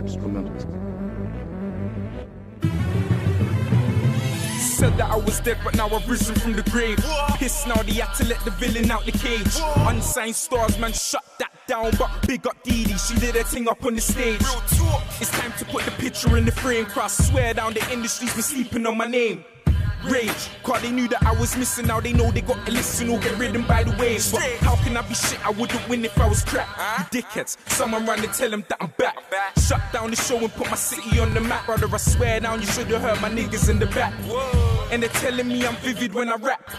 tips, remember. Said that I was dead, but now I've risen from the grave. Pissed now, they had to let the villain out the cage. Unsigned stars, man, shut that down. But big up Dee Dee, she did her thing up on the stage. It's time to put the picture in the frame. Cross swear down the industry's been sleeping on my name. Rage, cause they knew that I was missing. Now they know they got to listen or get ridden by the waves. But how can I be shit? I wouldn't win if I was crap. You dickheads, someone run and tell them that I'm back. Shut down the show and put my city on the map. Brother, I swear down, you should have heard my niggas in the back. And they're telling me I'm vivid when I rap.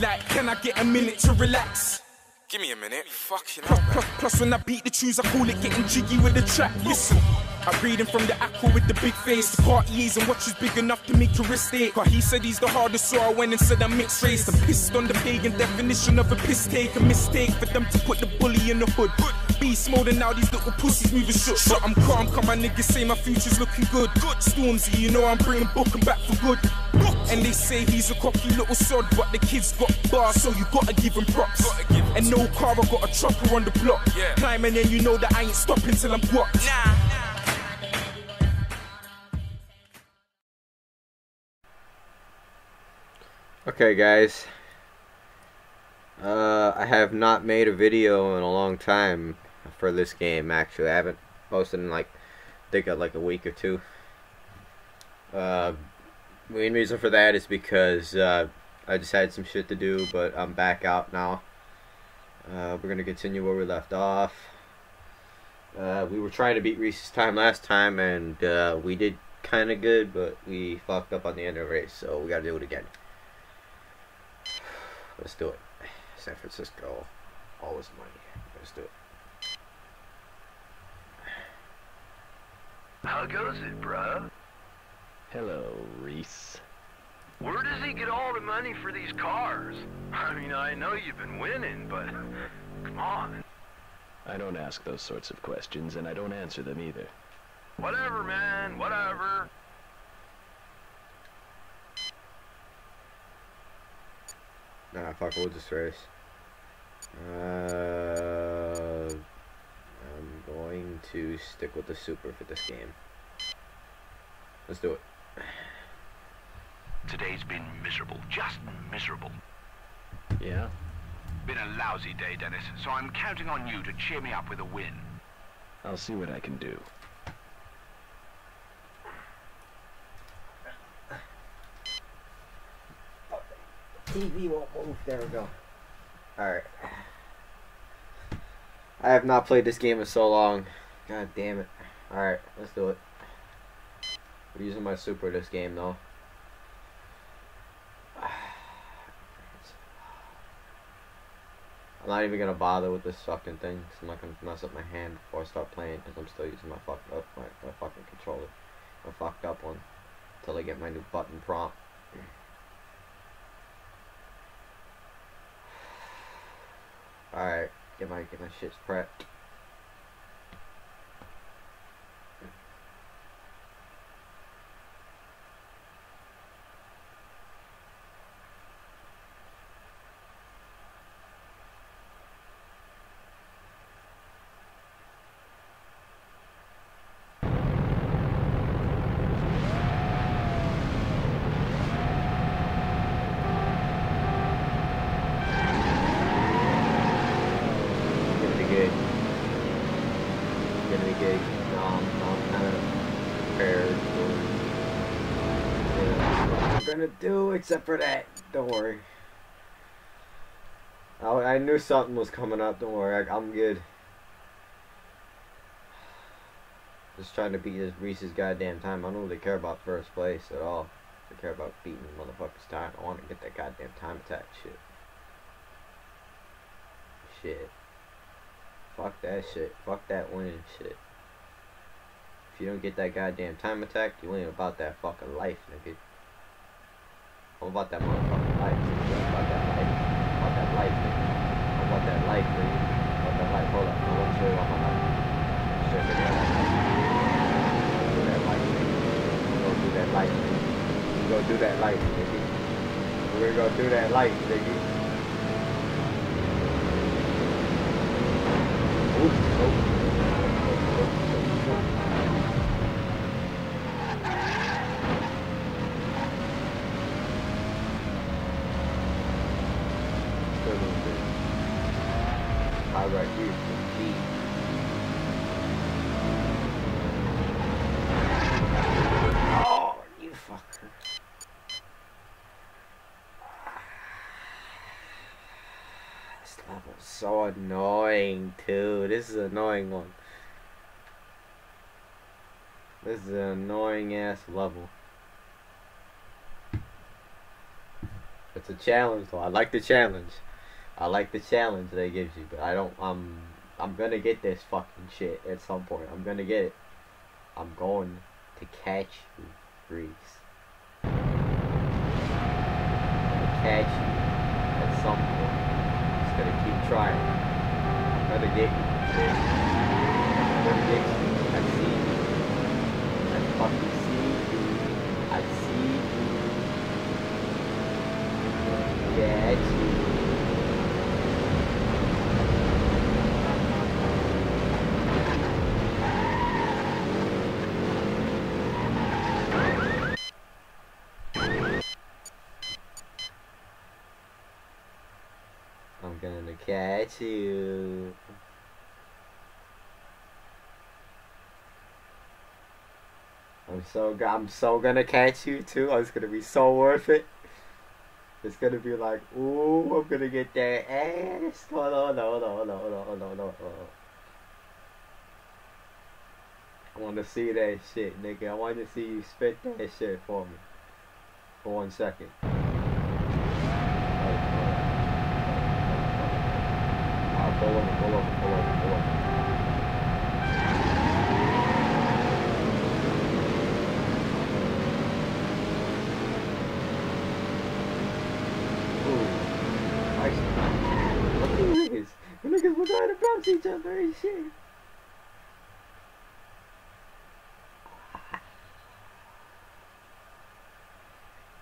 Like, can I get a minute to relax? Give me a minute. Fucking hell, man. plus, when I beat the tunes, I call it getting jiggy with the track. Listen, I read him from the aqua with the big face. The Cartiers and watches big enough to make your wrist ache. He said he's the hardest, so I went and said I'm mixed race. I'm pissed on the pagan definition of a piss take. A mistake for them to put the bully in the hood. Beast mode and now these little pussies moving shook. But I'm calm, cause my niggas say my future's looking good. Good Stormzy, you know I'm bringing Booker back for good. And they say he's a cocky little sod, but the kid's got bars, so you gotta give him props. Gotta give him and no car, I got a chopper on the block. Yeah. Climbing and you know that I ain't stopping till I'm what? Nah. Okay, guys. Uh, I have not made a video in a long time for this game. Actually, I haven't posted in like, I think like a week or two. Uh, main reason for that is because uh, I just had some shit to do, but I'm back out now. Uh, we're gonna continue where we left off. Uh, we were trying to beat Reese's time last time, and uh, we did kind of good, but we fucked up on the end of the race, so we gotta do it again. Let's do it. San Francisco, always money. Let's do it. How goes it, bruh? Hello, Reese. Where does he get all the money for these cars? I mean, I know you've been winning, but come on. I don't ask those sorts of questions, and I don't answer them either. Whatever, man, whatever. Nah, fuck, we'll just race. Uh, I'm going to stick with the super for this game. Let's do it. Today's been miserable, just miserable. Yeah? Been a lousy day, Dennis, so I'm counting on you to cheer me up with a win. I'll see what I can do. TV won't move. There we go. Alright. I have not played this game in so long. God damn it. Alright, let's do it. Using my super this game though. I'm not even gonna bother with this fucking thing. i I'm not gonna mess up my hand before I start playing because I'm still using my fucked up uh, my, my fucking controller. My fucked up one. Until I get my new button prompt. Alright, get my get my shits prepped. Gonna be good. Good. No, um, I'm, kind of prepared for uh, what I'm gonna do, except for that. Don't worry. I, I knew something was coming up. Don't worry, I, I'm good. Just trying to beat this Reese's goddamn time. I don't really care about first place at all. I care about beating the motherfucker's time. I want to get that goddamn time attack shit. Shit. Fuck that shit. Fuck that winning shit. If you don't get that goddamn time attack, you ain't about that fucking life, nigga. I'm about that motherfucking life. nigga. I'm about that life. I'm about that life, nigga. I'm about that life, nigga. I'm about that life. Hold up. I want to show you about my life. Show you that life. Do that life, nigga. Go do that life, nigga. Go do that life, nigga. We're gonna do that life, nigga. So annoying too. This is an annoying one. This is an annoying ass level. It's a challenge though. I like the challenge. I like the challenge they gives you, but I don't I'm I'm gonna get this fucking shit at some point. I'm gonna get it. I'm going to catch you, Reese. Catch you at some point gotta keep trying. Another gig. Another gig. I see you. I fucking see you. I see you. Yeah, Pikachu. I'm so I'm so gonna catch you too. Oh, it's gonna be so worth it. It's gonna be like, ooh, I'm gonna get that ass. No, no, no, no, no, no, no, no. I want to see that shit, nigga. I want to see you spit that shit for me. For one second. Pull over, pull over, pull over, pull over. Were trying to bounce each other and shit.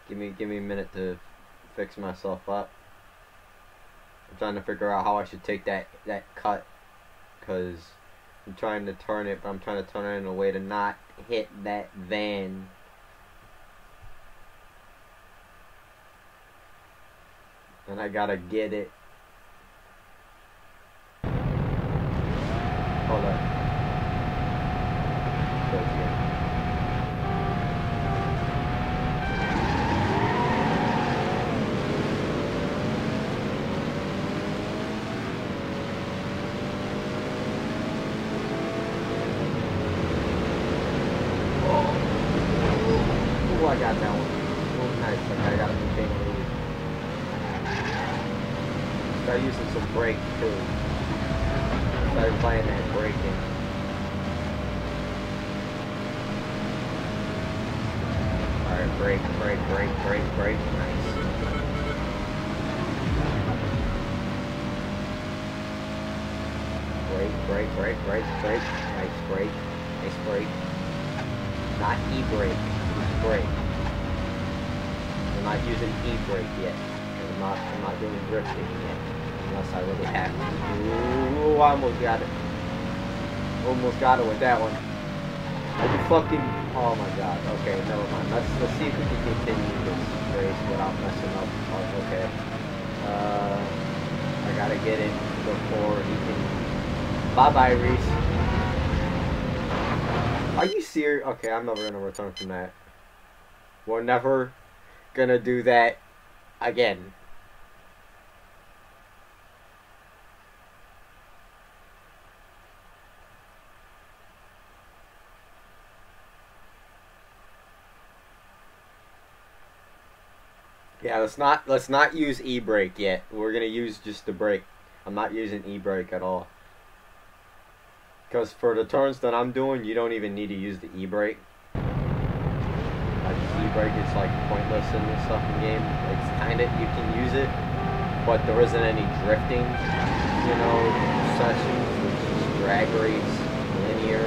Give me, give me a minute to fix myself up. Trying to figure out how I should take that that cut, cause I'm trying to turn it, but I'm trying to turn it in a way to not hit that van. And I gotta get it. Hold on. Go here. Ooh, I got that one. Oh, nice. Okay, I got a new thing to use. Start using some brake too. Start playing that braking. Alright, brake, brake, brake. Nice. Brake, brake, brake, brake, brake. Nice brake. Nice brake. Not e-brake. Brake. I'm not using e-brake yet. I'm not. I'm not doing drifting yet, unless I really have to. Ooh, I almost got it. Almost got it with that one. I can fucking. Oh my god. Okay, never mind. Let's let's see if we can continue this race without messing up. Oh, okay. Uh, I gotta get it before he can. Bye bye, Reese. Are you serious? Okay, I'm never gonna return from that. We're never gonna do that again. Yeah, let's not let's not use e-brake yet. We're gonna use just the brake. I'm not using e-brake at all. Because for the turns that I'm doing, you don't even need to use the e-brake. Like e-brake is like pointless in this fucking game. It's kind of you can use it, but there isn't any drifting, you know, sessions. Which is drag race, linear,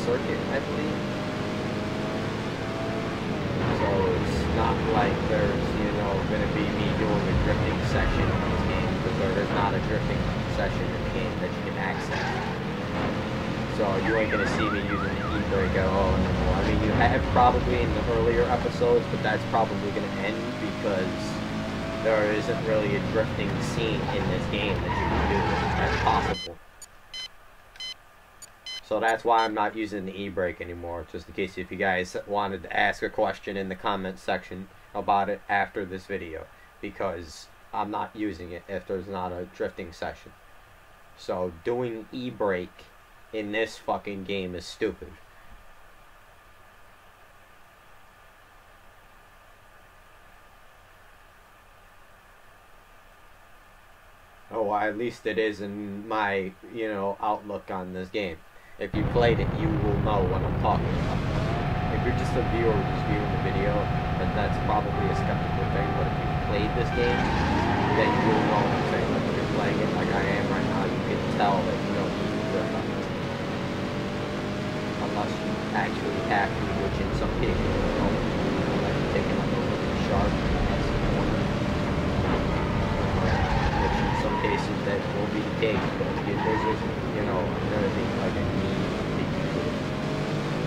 circuit, I believe. So it's not like there's you know gonna be me doing a drifting session in this game because there is not a drifting session in the game that you can access. So you ain't gonna see me using the e-brake at all anymore. I mean, you have probably in the earlier episodes, but that's probably gonna end because there isn't really a drifting scene in this game that you can do that's possible. So that's why I'm not using the e-brake anymore, just in case if you guys wanted to ask a question in the comment section about it after this video, because I'm not using it if there's not a drifting session. So doing e-brake in this fucking game is stupid. Oh, at least it is in my, you know, outlook on this game. If you played it, you will know what I'm talking about. If you're just a viewer just viewing the video, then that's probably a skeptical thing. But if you've played this game, then you will know what I'm saying. Like if you're playing it like I am right now, you can tell that you don't need to drift on this. Unless you actually have to, which in some cases you don't. Unless you're taking like a really sharp S corner. Which in some cases that will be the case, but if there's just, you know, really like a need to use it.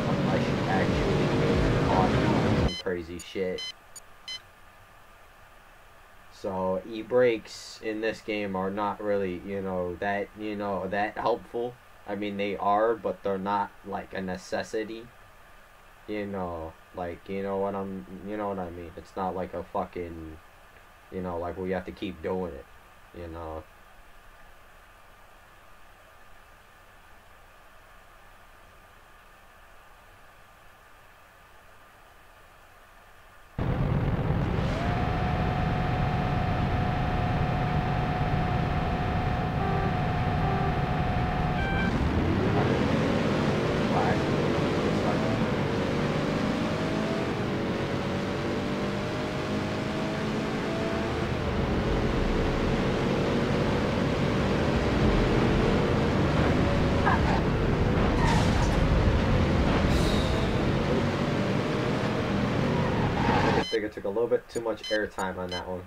Unless you actually get caught doing some crazy shit. So e-brakes in this game are not really, you know, that you know that helpful. I mean they are, but they're not like a necessity. You know, like you know what I'm, you know what I mean. It's not like a fucking, you know, like we have to keep doing it. You know. I think it took a little bit too much airtime on that one.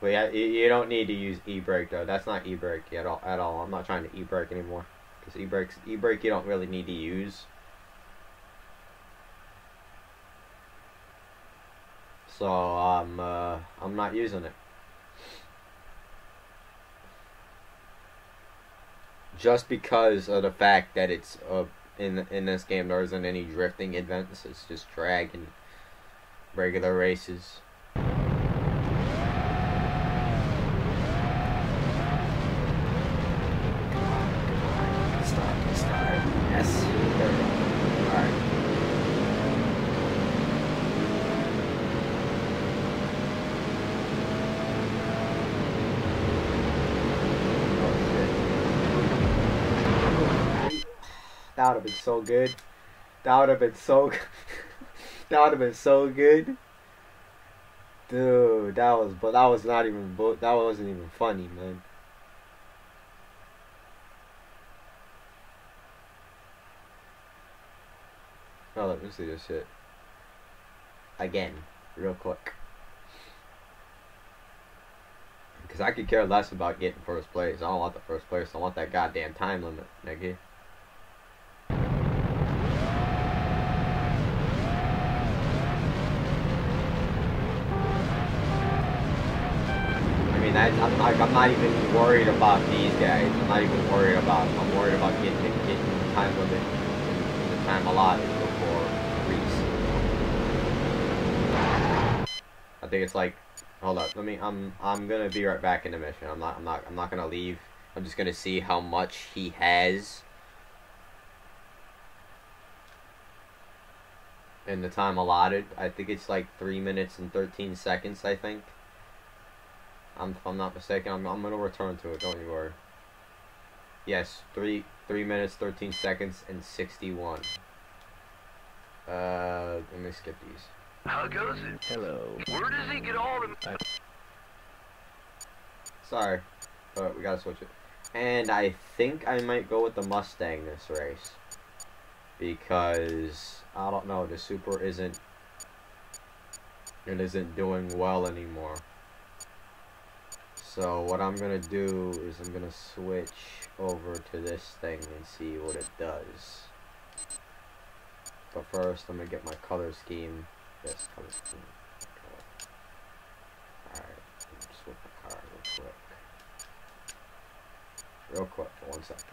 But yeah, you, don't need to use e-brake though. That's not e-brake at all. At all. I'm not trying to e-brake anymore because e-brakes e-brake you don't really need to use. So I'm uh, I'm not using it. Just because of the fact that it's uh, in in this game there isn't any drifting events. It's just drag and regular races. That would have been so good. That would have been so that would have been so good. Dude, that was but that was not even that wasn't even funny, man. Oh, let me see this shit. Again, real quick. Because I could care less about getting first place. I don't want the first place. I want that goddamn time limit, nigga. Mean, I, I'm, not, I'm not even worried about these guys. I'm not even worried about. I'm worried about getting getting the time limit in the time allotted before Reese. I think it's like, hold up. Let me. I'm I'm gonna be right back in the mission. I'm not. I'm not. I'm not gonna leave. I'm just gonna see how much he has. In the time allotted, I think it's like three minutes and thirteen seconds. I think. I'm, if I'm not mistaken, I'm, I'm gonna return to it. Don't you worry. Yes, three three minutes, thirteen seconds, and sixty-one. Uh, let me skip these. How goes it? Hello. Where does he get all the... Sorry, but we gotta switch it. And I think I might go with the Mustang this race because I don't know. The Super isn't it isn't doing well anymore. So what I'm going to do is I'm going to switch over to this thing and see what it does. But first, I'm going to get my color scheme. Yes, color scheme. Alright, real quick. Real quick, for one second.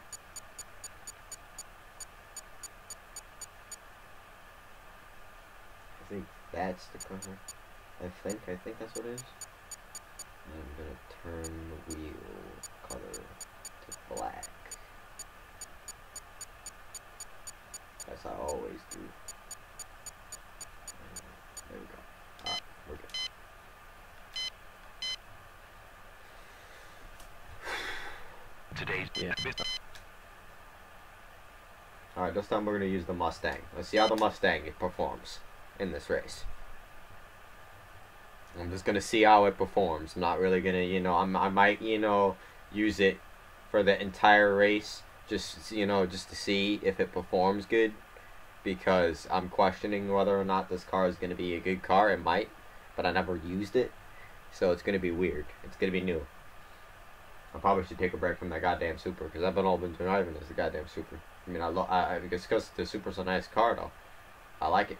I think that's the color. I think, I think that's what it is. I'm gonna turn the wheel color to black. As I always do. There we go. Ah, we're good. Today's Yeah. business. Alright, this time we're gonna use the Mustang. Let's see how the Mustang performs in this race. I'm just gonna see how it performs. I'm not really gonna, you know, I'm, I might, you know, use it for the entire race, just you know, just to see if it performs good, because I'm questioning whether or not this car is gonna be a good car. It might, but I never used it, so it's gonna be weird. It's gonna be new. I probably should take a break from that goddamn Super, because I've been all been driving the goddamn Super. I mean, I love. I, because the Super's a nice car though. I like it.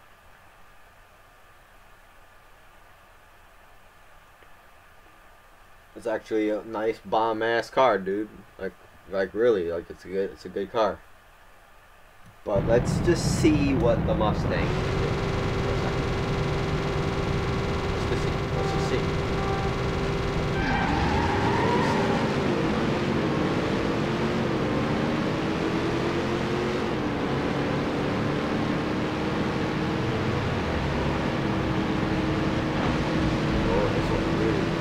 It's actually a nice bomb ass car, dude. Like, like really, like it's a good, it's a good car. But let's just see what the Mustang can do for a second. Let's just see. Let's just see. Oh, this one's really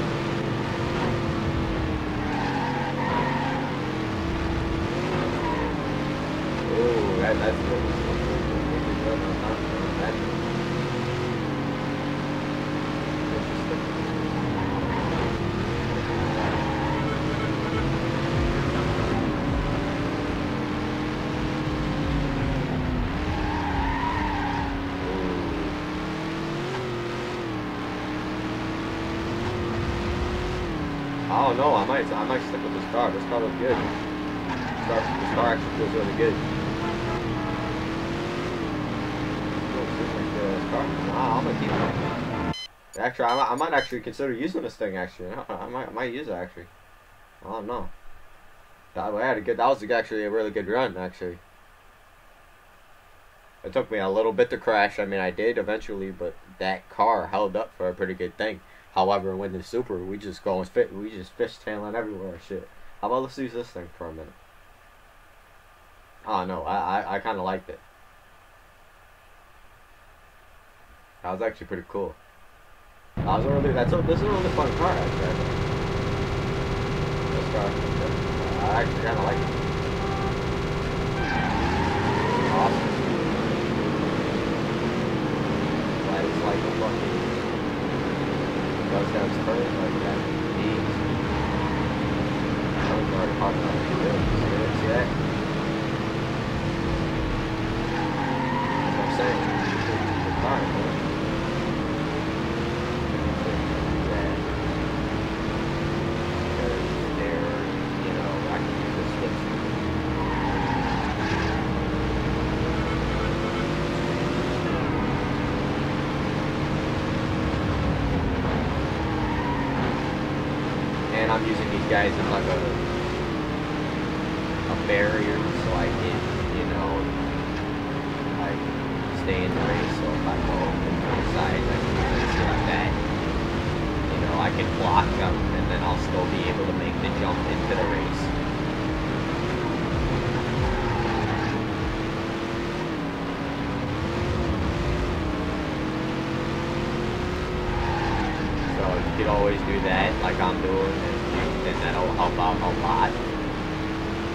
Oh, that, that's good. Oh, Don't know. I might, I might stick with this car. This car looks good. Car, this car actually feels really good. I'm gonna keep. Actually, I might, I might actually consider using this thing. Actually, I, might, I might use it. Actually, I don't know. That, I had a good. That was actually a really good run. Actually, it took me a little bit to crash. I mean, I did eventually, but that car held up for a pretty good thing. However, when the super, we just going fit. We just fishtailing everywhere. Shit. How about let's use this thing for a minute? Oh no, I I, I kind of liked it. That was actually pretty cool. Oh, that was a really that's a this is a really fun car actually. This car, I actually kind of like it. Awesome. That is like a fucking. Does have spurs like that. Neat. That was already do. See that? See that? That's what I'm saying. It's a car, man. And I'm using these guys in like a a barrier so I can, you know, like stay in the race. So if I go open to the side, I can it like that. You know, I can block them and then I'll still be able to make the jump into the race. So you could always do that like I'm doing that'll help out a lot.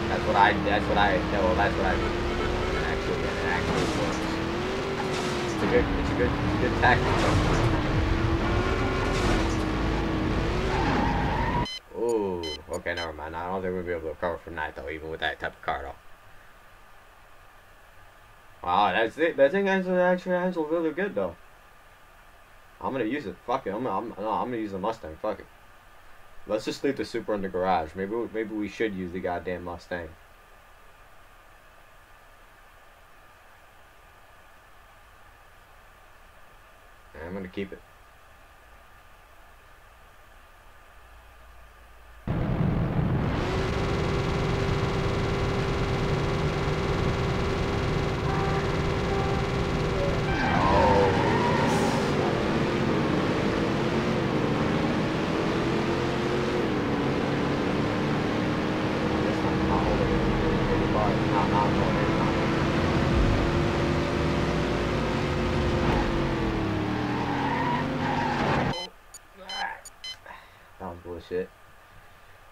That's what I that's what I well that's what I do. Actually it actually works. It's a good it's a good it's a good tactic. Ooh, okay, never mind. I don't think we'll be able to recover from that though, even with that type of car though. Wow, that's it. That thing actually actually handles really good though. I'm gonna use it. Fuck it. I'm I'm no, I'm gonna use the Mustang. Fuck it. Let's just leave the Super in the garage. Maybe maybe we should use the goddamn Mustang. I'm gonna keep it.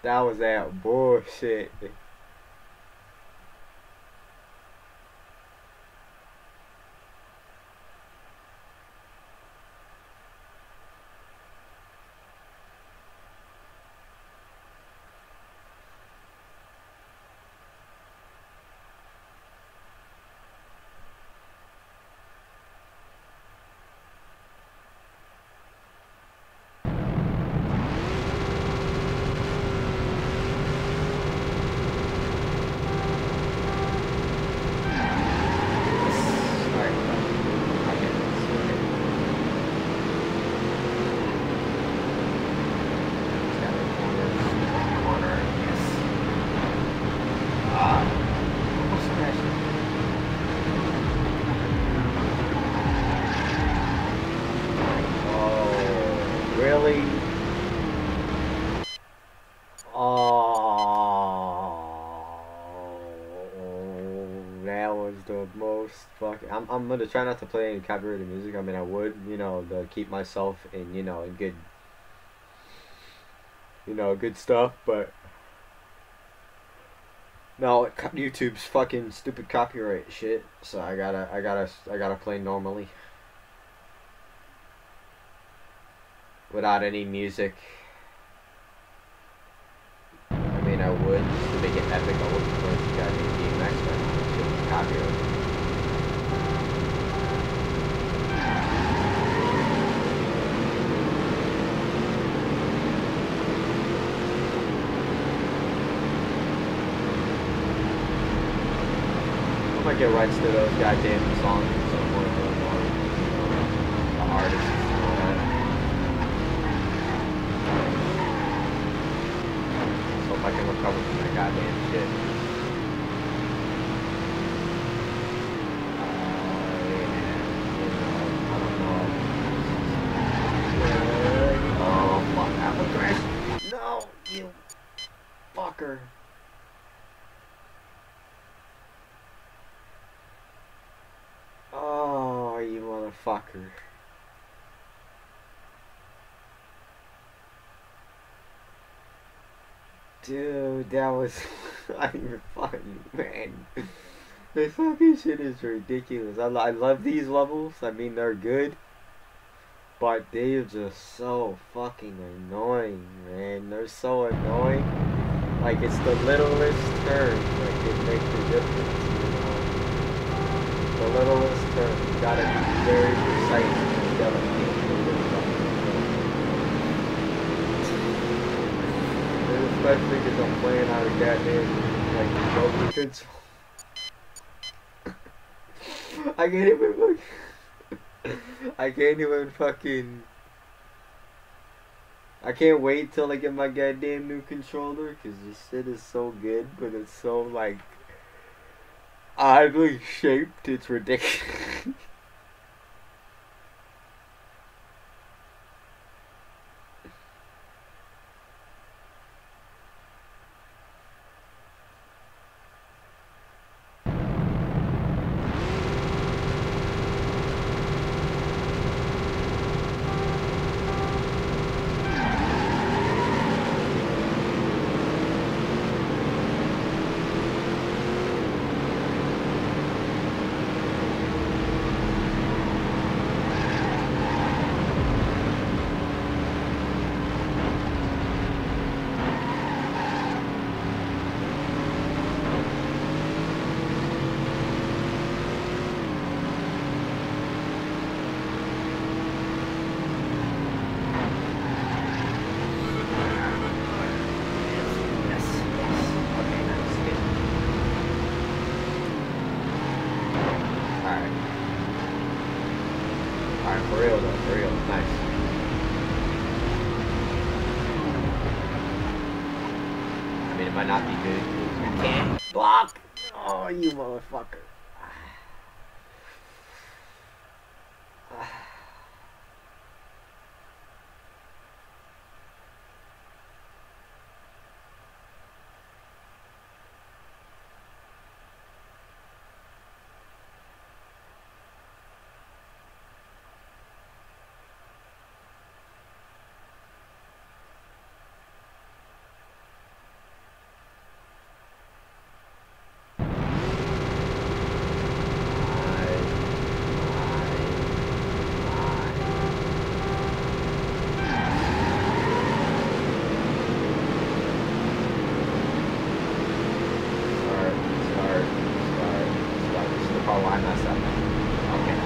That was that bullshit. Sorry about that. I get this. Just got a corner. Corner. Yes. Ah. Almost smashed it. Oh, really? Oh, that was the fucking. I'm, I'm gonna try not to play any copyrighted music. I mean, I would, you know, to keep myself in, you know, in good, you know, good stuff, but. No, YouTube's fucking stupid copyright shit. So I gotta, I gotta, I gotta play normally. Without any music. I mean, I would to make it epic. I wouldn't play goddamn DMX right. Copyright. Get rights to those goddamn songs at some point going on. The artists and all that. So if I can recover from that goddamn shit. Uh, yeah, you know, I don't know. Oh, fuck. I'm a crash. No, you fucker. Oh, you motherfucker. Dude, that was not even man. This fucking shit is ridiculous. I, I love these levels. I mean, they're good. But they're just so fucking annoying, man. They're so annoying. Like, it's the littlest turn that can make the difference? The littlest turn. You gotta be very precise and delicate And especially because I'm playing out of goddamn, like, motion control. I can't even fucking. I can't even fucking. I can't wait till I get my goddamn new controller because this shit is so good, but it's so like oddly shaped. It's ridiculous. Alright, for real though, for real. Nice. I mean, it might not be good. You can't block! Oh, you motherfucker. oh, I messed up. Okay.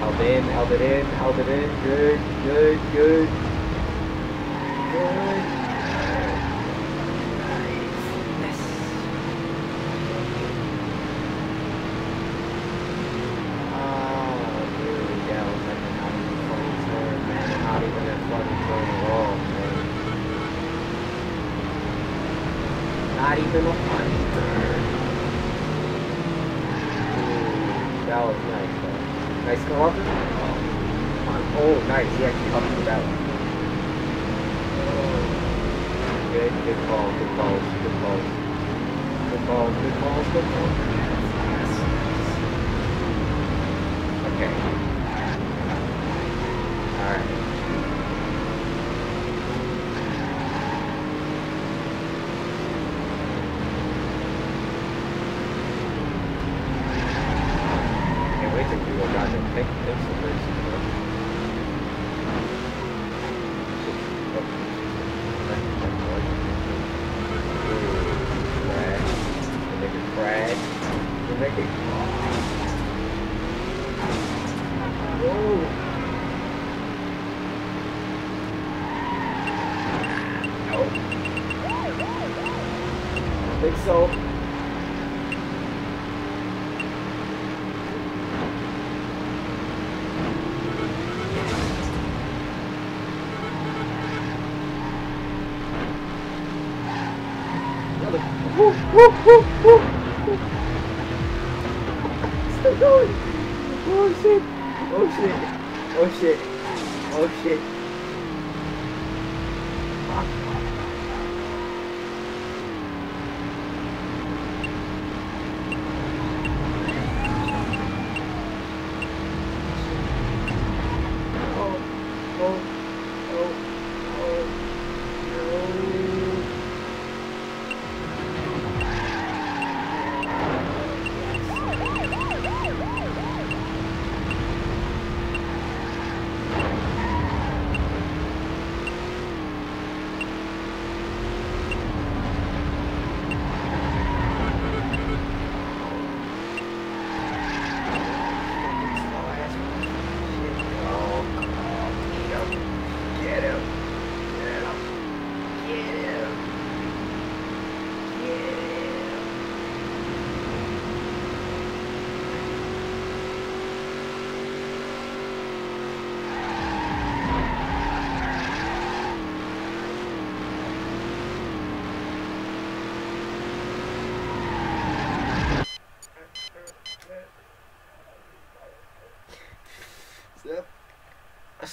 Held in, held it in, held it in. Good, good, good. Good. Take, take some risks.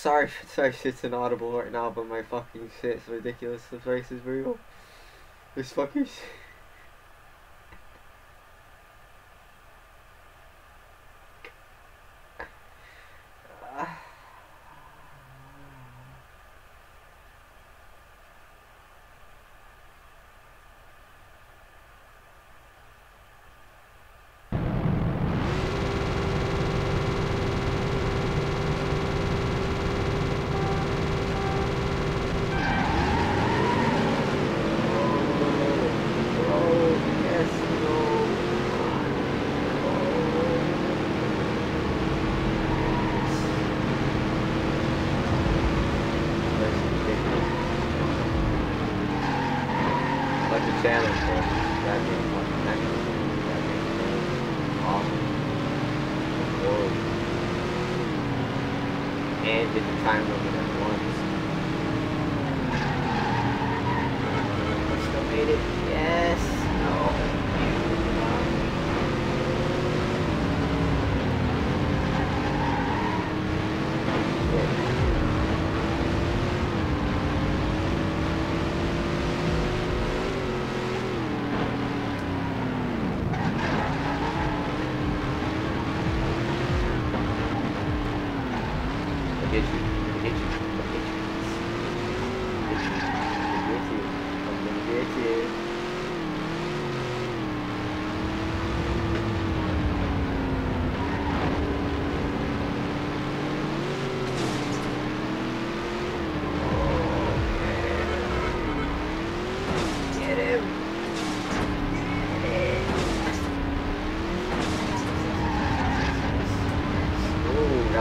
sorry, sorry, shit's inaudible right now, but my fucking shit's ridiculous. The price is real. This fucking shit. and hit the time limit at once.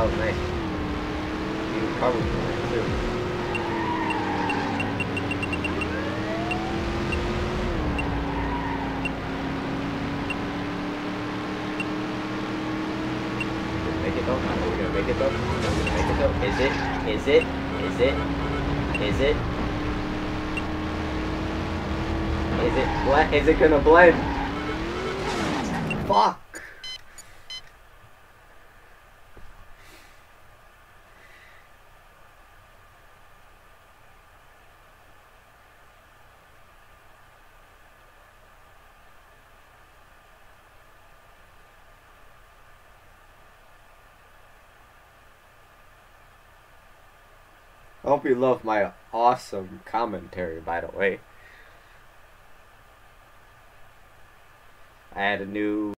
was nice. You probably too. Just make it though? Are we gonna make it though? Make it though? Is it? Is it? Is it? Is it? Is it? Is it gonna blend? Fuck! Hope you love my awesome commentary, by the way. I had a new